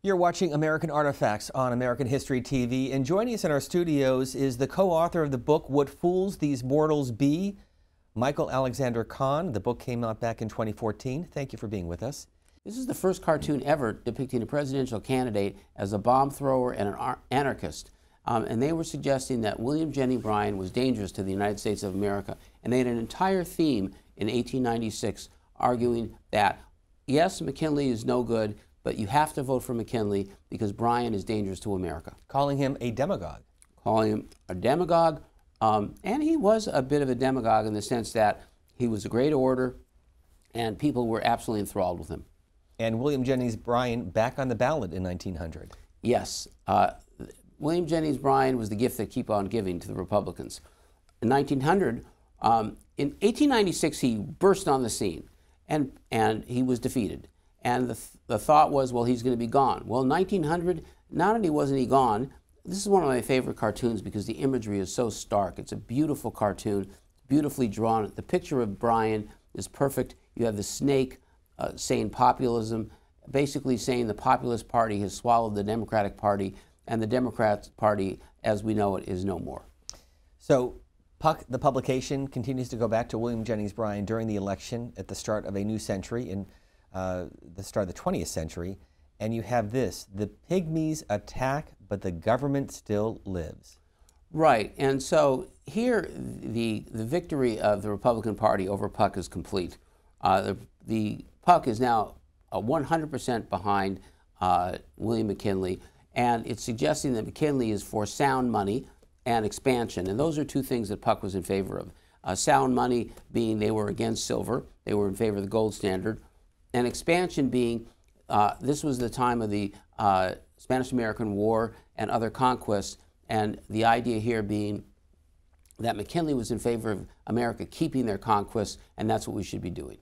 You're watching American Artifacts on American History TV, and joining us in our studios is the co author of the book, What Fools These Mortals Be, Michael Alexander Kahn. The book came out back in 2014. Thank you for being with us. This is the first cartoon ever depicting a presidential candidate as a bomb thrower and an anarchist. Um, and they were suggesting that William Jennings Bryan was dangerous to the United States of America. And they had an entire theme in 1896 arguing that, yes, McKinley is no good, but you have to vote for McKinley because Bryan is dangerous to America. Calling him a demagogue. Calling him a demagogue. Um, and he was a bit of a demagogue in the sense that he was a great orator and people were absolutely enthralled with him. And William Jennings Bryan back on the ballot in 1900. Yes. Uh, William Jennings Bryan was the gift that keep on giving to the Republicans. In 1900, um, in 1896, he burst on the scene and, and he was defeated. And the, th the thought was, well, he's going to be gone. Well, 1900, not only wasn't he gone, this is one of my favorite cartoons because the imagery is so stark. It's a beautiful cartoon, beautifully drawn. The picture of Bryan is perfect. You have the snake uh, saying populism, basically saying the Populist Party has swallowed the Democratic Party, and the Democrat Party, as we know it, is no more. So, Puck, the publication, continues to go back to William Jennings Bryan during the election at the start of a new century in uh, the start of the 20th century, and you have this the pygmies attack, but the government still lives. Right, and so here the, the victory of the Republican Party over Puck is complete. Uh, the, the Puck is now 100% behind uh, William McKinley, and it's suggesting that McKinley is for sound money and expansion, and those are two things that Puck was in favor of. Uh, sound money being they were against silver, they were in favor of the gold standard, and expansion being uh, this was the time of the uh, Spanish American War and other conquests, and the idea here being that McKinley was in favor of America keeping their conquests, and that's what we should be doing.